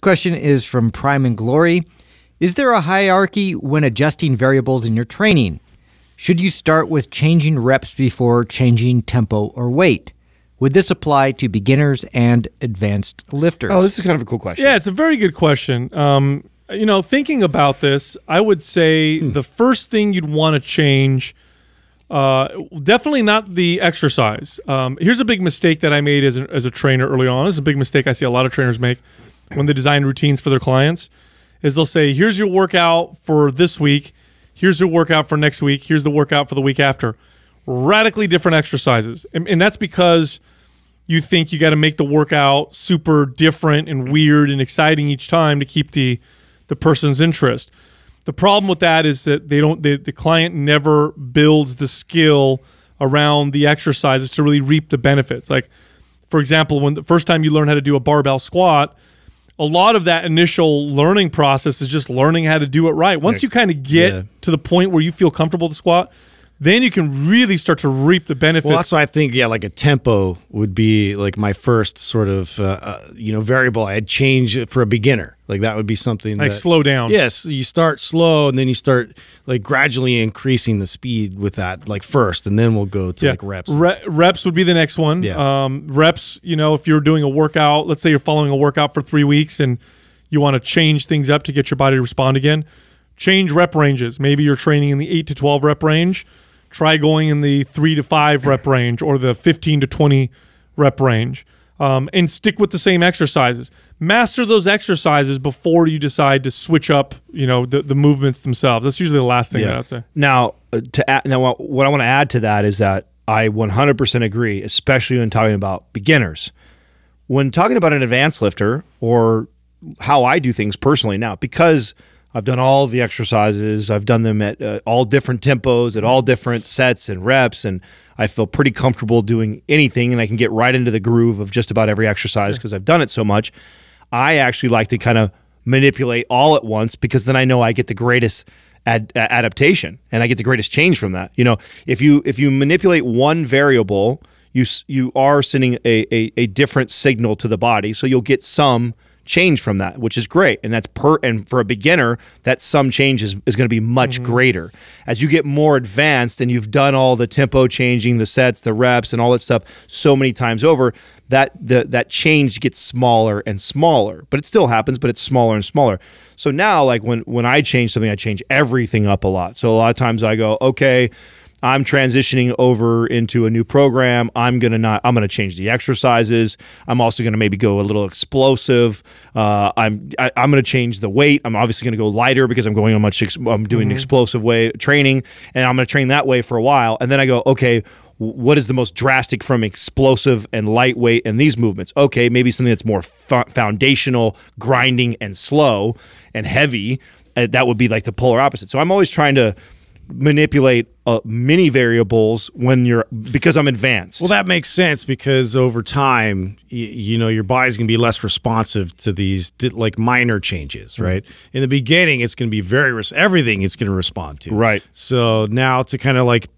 Question is from Prime and Glory. Is there a hierarchy when adjusting variables in your training? Should you start with changing reps before changing tempo or weight? Would this apply to beginners and advanced lifters? Oh, this is kind of a cool question. Yeah, it's a very good question. Um, you know, thinking about this, I would say Hmm. the first thing you'd want to change, uh, definitely not the exercise. Um, here's a big mistake that I made as a, as a trainer early on. This is a big mistake I see a lot of trainers make when they design routines for their clients. Is they'll say, "Here's your workout for this week. Here's your workout for next week. Here's the workout for the week after." Radically different exercises, and, and that's because you think you got to make the workout super different and weird and exciting each time to keep the the person's interest. The problem with that is that they don't they, the client never builds the skill around the exercises to really reap the benefits. Like for example, when the first time you learn how to do a barbell squat, a lot of that initial learning process is just learning how to do it right. Once you kind of get Yeah. to the point where you feel comfortable the squat, then you can really start to reap the benefits. Well, that's why I think yeah, like a tempo would be like my first sort of uh, uh, you know variable. I'd change for a beginner. Like that would be something Like that- slow down. Yes, you start slow and then you start like gradually increasing the speed with that like first, and then we'll go to like reps. Re- reps would be the next one. Yeah. Um, reps, you know, if you're doing a workout, let's say you're following a workout for three weeks and you want to change things up to get your body to respond again, change rep ranges. Maybe you're training in the eight to 12 rep range. Try going in the three to five rep range or the 15 to 20 rep range. Um, and stick with the same exercises. Master those exercises before you decide to switch up, you know, the, the movements themselves. That's usually the last thing that I'd say. Now, uh, to add, now, what- what I want to add to that is that I 100% agree, especially when talking about beginners. When talking about an advanced lifter or how I do things personally now, because I've done all the exercises, I've done them at uh, all different tempos, at all different sets and reps, and I feel pretty comfortable doing anything, and I can get right into the groove of just about every exercise because I've done it so much. I actually like to kind of manipulate all at once because then I know I get the greatest ad- adaptation and I get the greatest change from that. You know, if you if you manipulate one variable, you you are sending a, a a different signal to the body, so you'll get some change from that, which is great. And that's per and for a beginner, that some change is, is going to be much mm-hmm. greater. As you get more advanced and you've done all the tempo changing, the sets, the reps, and all that stuff so many times over, that the that change gets smaller and smaller. But it still happens, but it's smaller and smaller. So now, like when when I change something, I change everything up a lot. So a lot of times I go, okay. I'm transitioning over into a new program. I'm gonna not. I'm gonna change the exercises. I'm also gonna maybe go a little explosive. Uh, I'm I, I'm gonna change the weight. I'm obviously gonna go lighter because I'm going on much. Ex- I'm doing explosive way training, and I'm gonna train that way for a while. And then I go, okay, what is the most drastic from explosive and lightweight and these movements? Okay, maybe something that's more fo- foundational, grinding and slow and heavy. Uh, that would be like the polar opposite. So I'm always trying to manipulate uh, many variables when you're because I'm advanced. Well, that makes sense because over time, y- you know, your body's going to be less responsive to these like minor changes, Mm-hmm. right? In the beginning, it's going to be very everything it's going to respond to, Right. So now to kind of like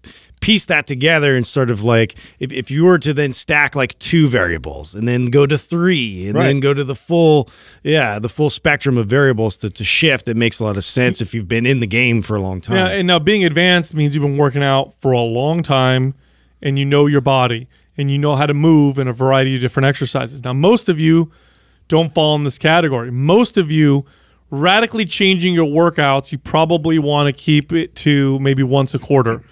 piece that together and sort of like if, if you were to then stack like two variables and then go to three and Right. then go to the full yeah the full spectrum of variables to, to shift it makes a lot of sense if you've been in the game for a long time Yeah, and now being advanced means you've been working out for a long time and you know your body and you know how to move in a variety of different exercises. Now, most of you don't fall in this category. Most of you radically changing your workouts, you probably want to keep it to maybe once a quarter.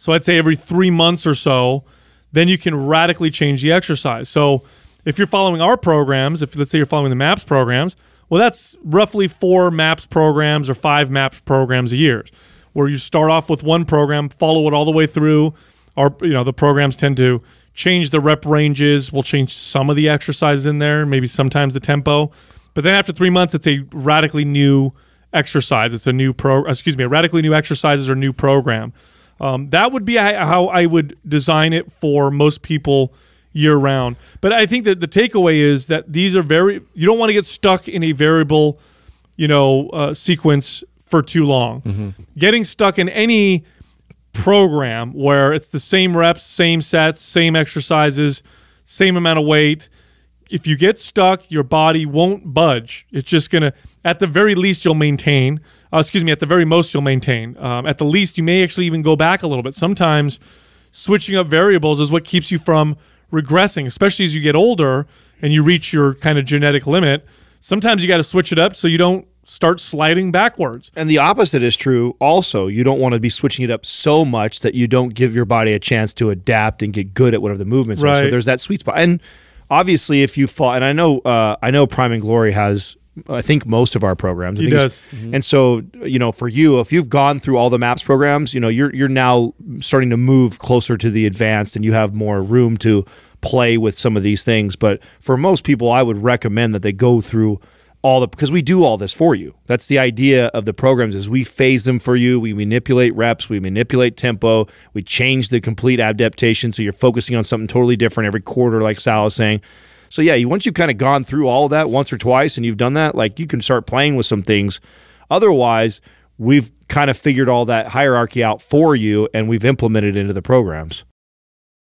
So I'd say every three months or so, then you can radically change the exercise. So if you're following our programs, if let's say you're following the MAPS programs, well, that's roughly four MAPS programs or five MAPS programs a year, where you start off with one program, follow it all the way through. Our, you know, the programs tend to change the rep ranges. We'll change some of the exercises in there, maybe sometimes the tempo. But then after three months, it's a radically new exercise. It's a new pro, excuse me, a radically new exercises or new program. Um, that would be how I would design it for most people year round. But I think that the takeaway is that these are very, you don't want to get stuck in a variable, you know, uh, sequence for too long. Getting stuck in any program where it's the same reps, same sets, same exercises, same amount of weight if you get stuck, your body won't budge. It's just gonna, at the very least, you'll maintain. Uh, excuse me, at the very most, you'll maintain. Um, at the least, you may actually even go back a little bit. Sometimes switching up variables is what keeps you from regressing, especially as you get older and you reach your kind of genetic limit. Sometimes you got to switch it up so you don't start sliding backwards. And the opposite is true also. You don't want to be switching it up so much that you don't give your body a chance to adapt and get good at whatever the movements are. So there's that sweet spot. And obviously if you fall and I know uh, I know Prime and Glory has I think most of our programs. I He think it's- does. Mm-hmm. And so, you know, for you, if you've gone through all the maps programs, you know, you're you're now starting to move closer to the advanced and you have more room to play with some of these things. But for most people, I would recommend that they go through all the because we do all this for you. That's the idea of the programs is we phase them for you. We manipulate reps, we manipulate tempo, we change the complete adaptation so you're focusing on something totally different every quarter, like Sal is saying. So yeah, once you've kind of gone through all of that once or twice and you've done that, like you can start playing with some things. Otherwise, we've kind of figured all that hierarchy out for you and we've implemented into the programs.